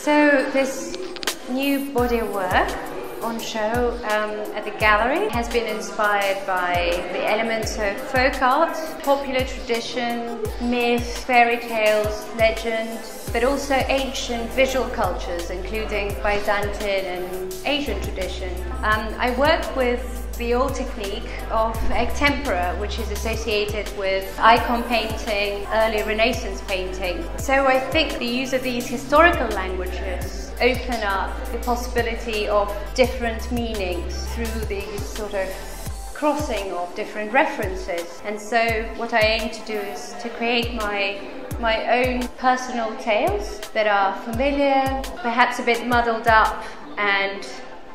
So this new body of work on show um, at the gallery has been inspired by the elements of folk art, popular tradition, myth, fairy tales, legend, but also ancient visual cultures, including Byzantine and Asian tradition. Um, I work with the old technique of egg tempera, which is associated with icon painting, early Renaissance painting. So I think the use of these historical languages open up the possibility of different meanings through these sort of crossing of different references. And so what I aim to do is to create my my own personal tales that are familiar, perhaps a bit muddled up and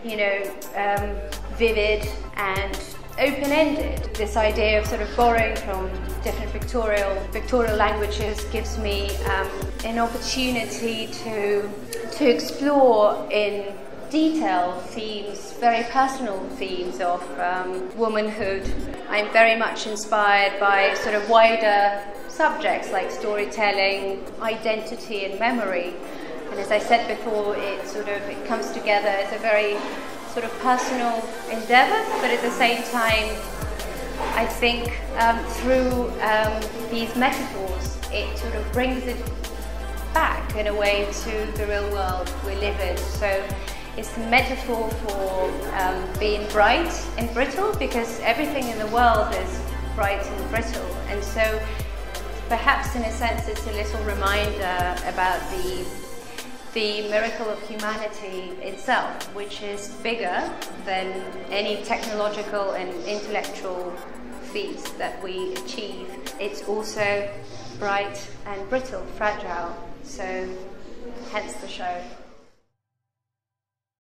you know, um, vivid and open-ended. This idea of sort of borrowing from different pictorial pictorial languages gives me um, an opportunity to to explore in detail themes, very personal themes of um, womanhood. I'm very much inspired by sort of wider subjects like storytelling, identity and memory. And as I said before, it sort of it comes together as a very sort of personal endeavor, but at the same time, I think um, through um, these metaphors, it sort of brings it back in a way to the real world we live in. So it's a metaphor for um, being bright and brittle because everything in the world is bright and brittle. And so perhaps in a sense it's a little reminder about the the miracle of humanity itself, which is bigger than any technological and intellectual feats that we achieve. It's also bright and brittle, fragile, so hence the show.